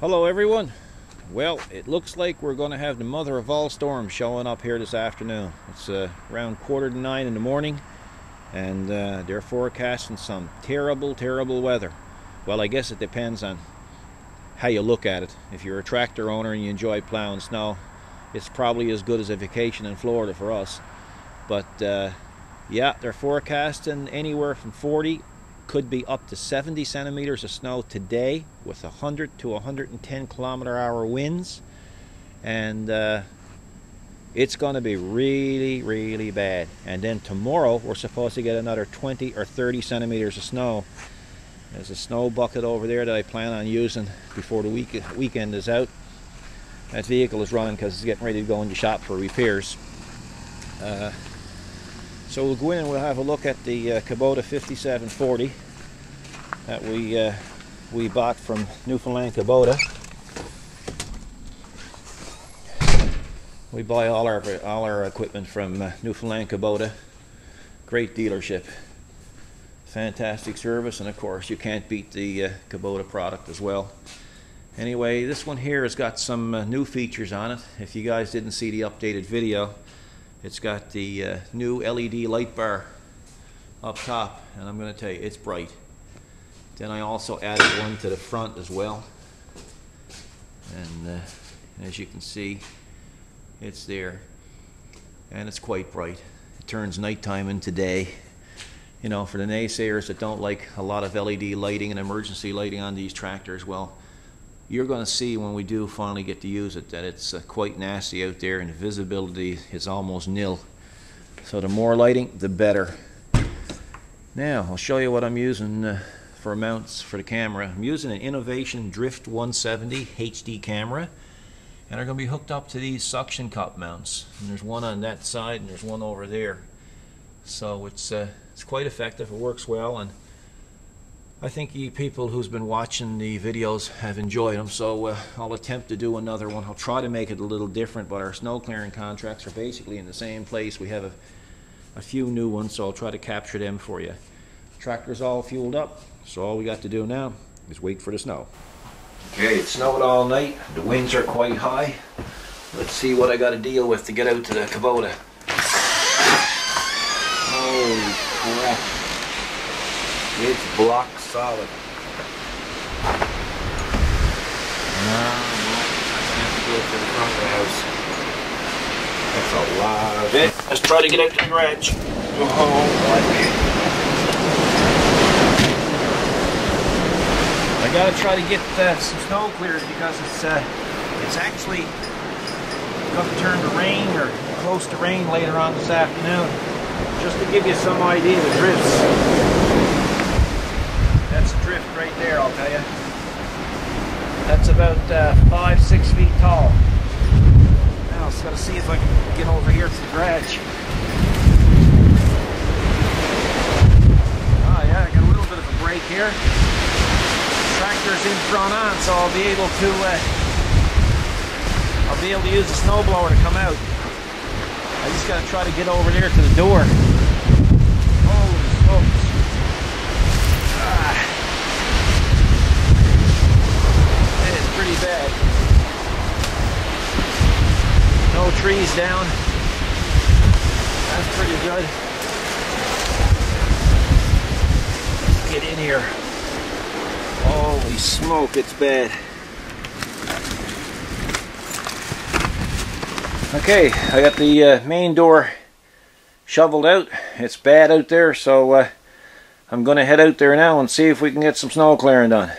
Hello everyone. Well, it looks like we're going to have the mother of all storms showing up here this afternoon. It's uh, around quarter to nine in the morning and uh, they're forecasting some terrible, terrible weather. Well, I guess it depends on how you look at it. If you're a tractor owner and you enjoy plowing snow, it's probably as good as a vacation in Florida for us. But uh, yeah, they're forecasting anywhere from 40 could be up to 70 centimeters of snow today with 100 to 110 kilometer hour winds. And uh, it's going to be really really bad. And then tomorrow we're supposed to get another 20 or 30 centimeters of snow. There's a snow bucket over there that I plan on using before the week weekend is out. That vehicle is running because it's getting ready to go in the shop for repairs. Uh, so we'll go in and we'll have a look at the uh, Kubota 5740 that we uh, we bought from Newfoundland Kubota. We buy all our all our equipment from uh, Newfoundland Kubota. Great dealership, fantastic service, and of course you can't beat the uh, Kubota product as well. Anyway, this one here has got some uh, new features on it. If you guys didn't see the updated video, it's got the uh, new LED light bar up top, and I'm going to tell you, it's bright. Then I also added one to the front as well. And uh, as you can see, it's there. And it's quite bright. It turns nighttime into day. You know, for the naysayers that don't like a lot of LED lighting and emergency lighting on these tractors, well, you're going to see when we do finally get to use it that it's uh, quite nasty out there and the visibility is almost nil. So the more lighting, the better. Now, I'll show you what I'm using uh, for mounts for the camera. I'm using an Innovation Drift 170 HD camera and they're going to be hooked up to these suction cup mounts. And there's one on that side and there's one over there. So it's, uh, it's quite effective, it works well and I think you people who's been watching the videos have enjoyed them, so uh, I'll attempt to do another one. I'll try to make it a little different, but our snow clearing contracts are basically in the same place. We have a, a few new ones, so I'll try to capture them for you. Tractor's all fueled up, so all we got to do now is wait for the snow. Okay, it snowed all night. The winds are quite high. Let's see what I got to deal with to get out to the Kubota. Holy crap. It's block solid. No, I have to go to the front of the house. That's a lot of it. Let's try to get out to the garage. Oh. I gotta try to get uh, some snow cleared because it's uh, it's actually going to turn to rain or close to rain later on this afternoon. Just to give you some idea of the drifts. A drift right there, I'll tell you. That's about uh, five, six feet tall. Now I just got to see if I can get over here to the garage. Oh yeah, I got a little bit of a break here. Tractor's in front on, so I'll be able to uh, I'll be able to use the snowblower to come out. I just got to try to get over there to the door. Bad. No trees down. That's pretty good. Get in here. Holy smoke, it's bad. Okay, I got the uh, main door shoveled out. It's bad out there, so uh, I'm going to head out there now and see if we can get some snow clearing done.